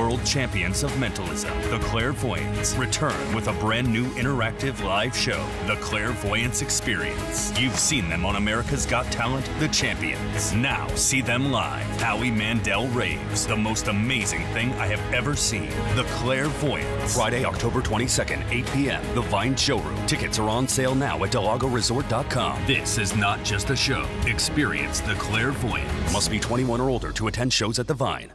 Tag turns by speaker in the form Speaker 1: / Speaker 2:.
Speaker 1: world champions of mentalism, the Clairvoyants, return with a brand new interactive live show, The Clairvoyance Experience. You've seen them on America's Got Talent, The Champions. Now see them live. Howie Mandel raves, the most amazing thing I have ever seen. The Clairvoyants. Friday, October 22nd, 8 p.m. The Vine Showroom. Tickets are on sale now at DelLagoResort.com. This is not just a show. Experience The Clairvoyance. Must be 21 or older to attend shows at The Vine.